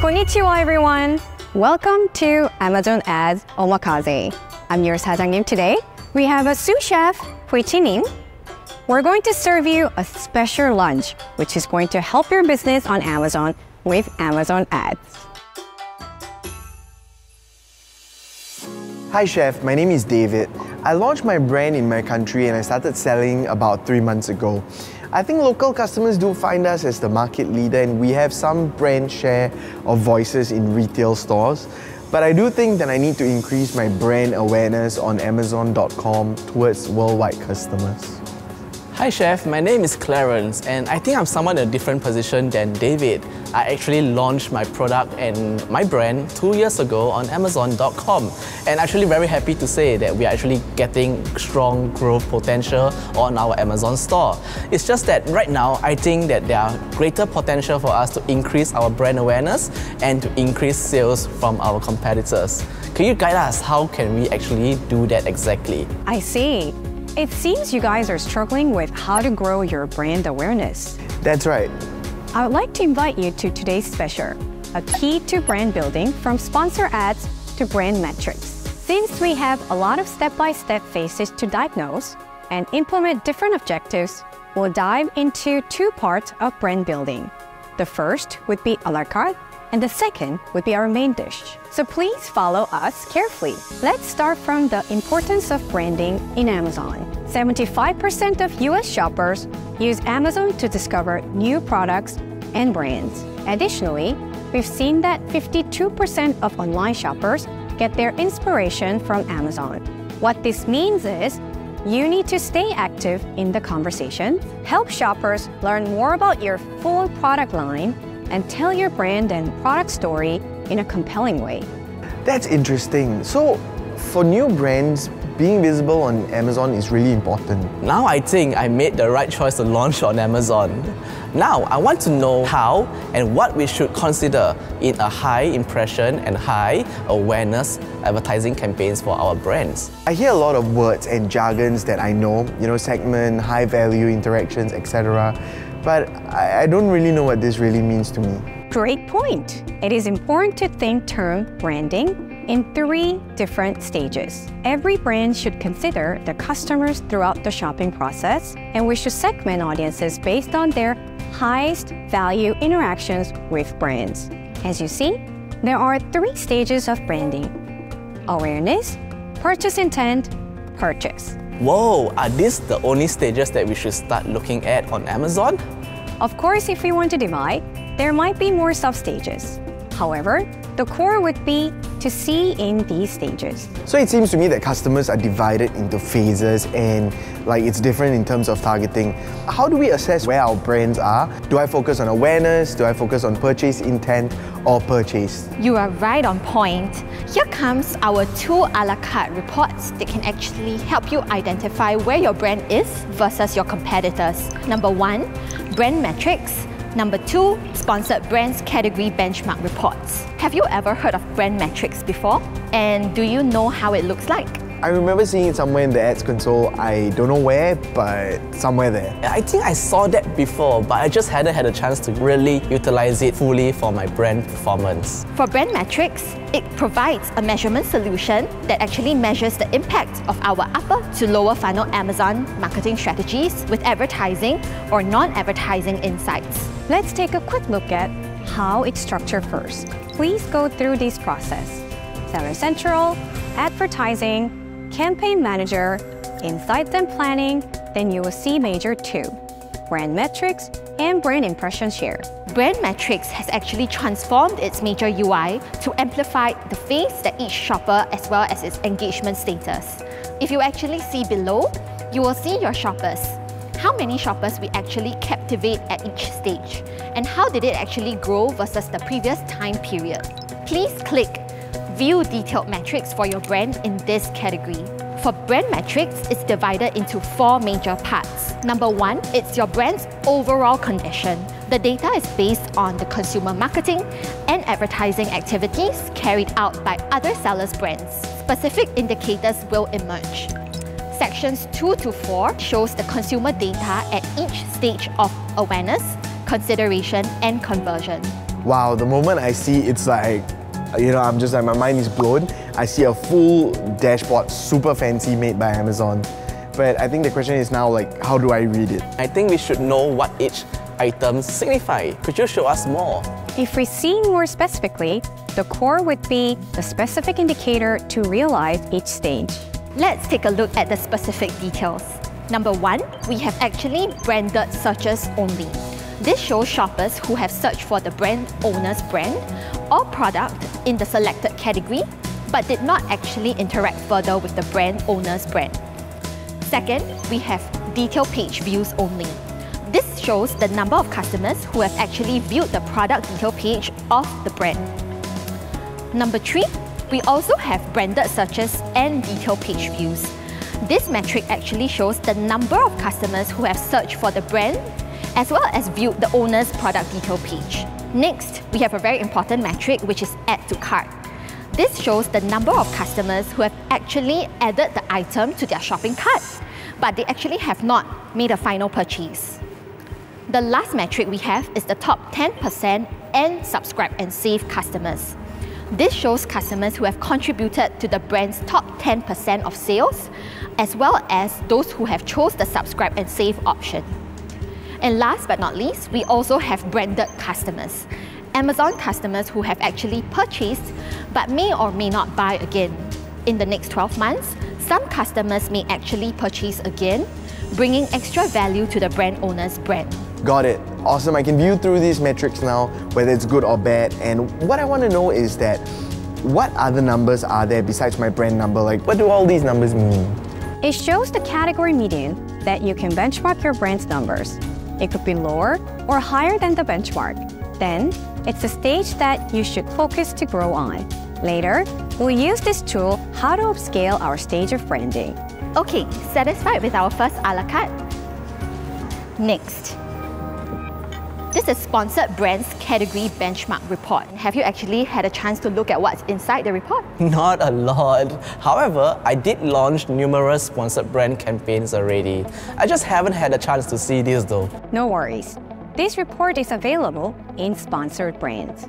Konnichiwa everyone! Welcome to Amazon Ads Omakase. I'm your sajangnim today. We have a sous chef, Hui We're going to serve you a special lunch, which is going to help your business on Amazon with Amazon Ads. Hi Chef, my name is David. I launched my brand in my country and I started selling about three months ago. I think local customers do find us as the market leader and we have some brand share of voices in retail stores. But I do think that I need to increase my brand awareness on Amazon.com towards worldwide customers. Hi Chef, my name is Clarence and I think I'm somewhat in a different position than David. I actually launched my product and my brand two years ago on Amazon.com and actually very happy to say that we are actually getting strong growth potential on our Amazon store. It's just that right now I think that there are greater potential for us to increase our brand awareness and to increase sales from our competitors. Can you guide us how can we actually do that exactly? I see. It seems you guys are struggling with how to grow your brand awareness. That's right. I would like to invite you to today's special, a key to brand building from sponsor ads to brand metrics. Since we have a lot of step-by-step phases to diagnose and implement different objectives, we'll dive into two parts of brand building. The first would be a la carte, and the second would be our main dish. So please follow us carefully. Let's start from the importance of branding in Amazon. 75% of US shoppers use Amazon to discover new products and brands. Additionally, we've seen that 52% of online shoppers get their inspiration from Amazon. What this means is you need to stay active in the conversation, help shoppers learn more about your full product line, and tell your brand and product story in a compelling way. That's interesting. So, for new brands, being visible on Amazon is really important. Now I think I made the right choice to launch on Amazon. Now I want to know how and what we should consider in a high impression and high awareness advertising campaigns for our brands. I hear a lot of words and jargons that I know, you know, segment, high value interactions, etc. But I, I don't really know what this really means to me. Great point. It is important to think term branding in three different stages. Every brand should consider the customers throughout the shopping process, and we should segment audiences based on their highest value interactions with brands. As you see, there are three stages of branding awareness, purchase intent, purchase. Whoa, are these the only stages that we should start looking at on Amazon? Of course, if we want to divide, there might be more sub-stages. However, the core would be to see in these stages. So it seems to me that customers are divided into phases and like it's different in terms of targeting. How do we assess where our brands are? Do I focus on awareness? Do I focus on purchase intent or purchase? You are right on point. Here comes our two a la carte reports that can actually help you identify where your brand is versus your competitors. Number one, brand metrics. Number two, sponsored brands category benchmark reports. Have you ever heard of brand metrics before? And do you know how it looks like? I remember seeing it somewhere in the ads console. I don't know where, but somewhere there. I think I saw that before, but I just hadn't had a chance to really utilize it fully for my brand performance. For brand metrics, it provides a measurement solution that actually measures the impact of our upper to lower funnel Amazon marketing strategies with advertising or non-advertising insights. Let's take a quick look at how it's structured first. Please go through this process. Seller Central, Advertising, Campaign Manager, Insights and Planning, then you will see Major 2, Brand Metrics, and Brand Impression Share. Brand Metrics has actually transformed its major UI to amplify the face that each shopper as well as its engagement status. If you actually see below, you will see your shoppers. How many shoppers we actually captivate at each stage, and how did it actually grow versus the previous time period. Please click View detailed metrics for your brand in this category. For brand metrics, it's divided into four major parts. Number one, it's your brand's overall condition. The data is based on the consumer marketing and advertising activities carried out by other sellers' brands. Specific indicators will emerge. Sections 2 to 4 shows the consumer data at each stage of awareness, consideration, and conversion. wow, the moment I see it's like, you know, I'm just like, my mind is blown. I see a full dashboard, super fancy, made by Amazon. But I think the question is now like, how do I read it? I think we should know what each item signify. Could you show us more? If we see more specifically, the core would be the specific indicator to realize each stage. Let's take a look at the specific details. Number one, we have actually branded searches only. This shows shoppers who have searched for the brand owner's brand or product in the selected category, but did not actually interact further with the brand owner's brand. Second, we have detail page views only. This shows the number of customers who have actually viewed the product detail page of the brand. Number three, we also have branded searches and detail page views. This metric actually shows the number of customers who have searched for the brand as well as viewed the owner's product detail page. Next, we have a very important metric which is add to cart. This shows the number of customers who have actually added the item to their shopping cart, but they actually have not made a final purchase. The last metric we have is the top 10% and subscribe and save customers. This shows customers who have contributed to the brand's top 10% of sales, as well as those who have chose the subscribe and save option. And last but not least, we also have branded customers. Amazon customers who have actually purchased but may or may not buy again. In the next 12 months, some customers may actually purchase again, bringing extra value to the brand owner's brand. Got it. Awesome. I can view through these metrics now, whether it's good or bad. And what I want to know is that what other numbers are there besides my brand number? Like, what do all these numbers mean? It shows the category median that you can benchmark your brand's numbers. It could be lower or higher than the benchmark. Then, it's a stage that you should focus to grow on. Later, we'll use this tool how to upscale our stage of branding. Okay, satisfied with our first a la carte? Next. This is Sponsored Brands Category Benchmark Report. Have you actually had a chance to look at what's inside the report? Not a lot. However, I did launch numerous sponsored brand campaigns already. I just haven't had a chance to see this though. No worries. This report is available in Sponsored Brands.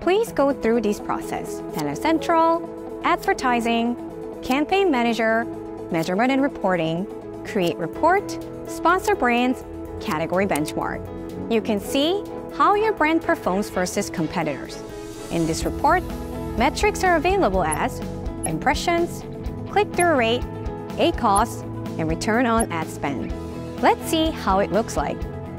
Please go through this process. Banner Central, Advertising, Campaign Manager, Measurement and Reporting, Create Report, Sponsor Brands, Category Benchmark. You can see how your brand performs versus competitors. In this report, metrics are available as impressions, click-through rate, ACoS, and return on ad spend. Let's see how it looks like.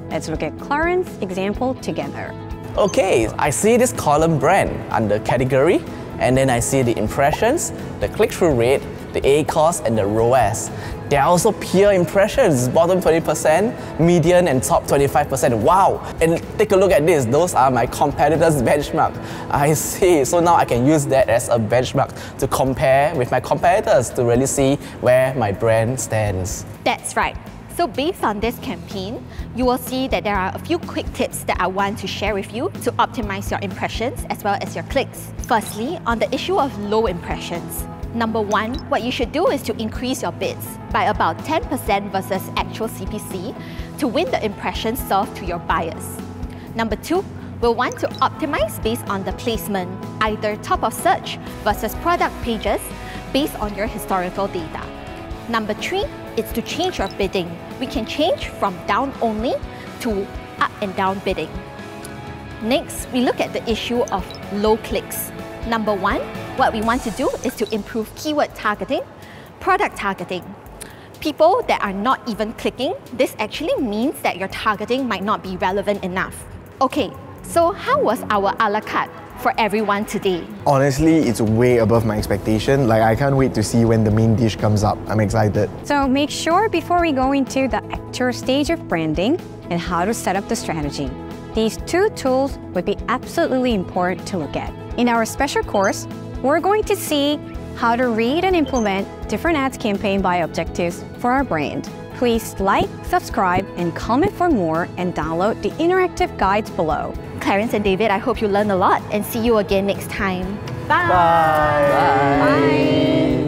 Let's look at Clarence example together. Okay, I see this column brand under category, and then I see the impressions, the click-through rate, the ACoS, and the ROAS. There are also peer impressions, bottom 20%, median, and top 25%. Wow! And take a look at this. Those are my competitors' benchmark. I see. So now I can use that as a benchmark to compare with my competitors to really see where my brand stands. That's right. So based on this campaign, you will see that there are a few quick tips that I want to share with you to optimize your impressions as well as your clicks. Firstly, on the issue of low impressions. Number one, what you should do is to increase your bids by about 10% versus actual CPC to win the impressions served to your buyers. Number two, we'll want to optimize based on the placement, either top of search versus product pages based on your historical data. Number three is to change your bidding. We can change from down only to up and down bidding. Next, we look at the issue of low clicks. Number one, what we want to do is to improve keyword targeting, product targeting. People that are not even clicking, this actually means that your targeting might not be relevant enough. Okay, so how was our a la carte for everyone today? Honestly, it's way above my expectation. Like, I can't wait to see when the main dish comes up. I'm excited. So make sure before we go into the actual stage of branding and how to set up the strategy. These two tools would be absolutely important to look at. In our special course, we're going to see how to read and implement different ads campaign by objectives for our brand. Please like, subscribe, and comment for more and download the interactive guides below. Clarence and David, I hope you learned a lot and see you again next time. Bye. Bye. Bye.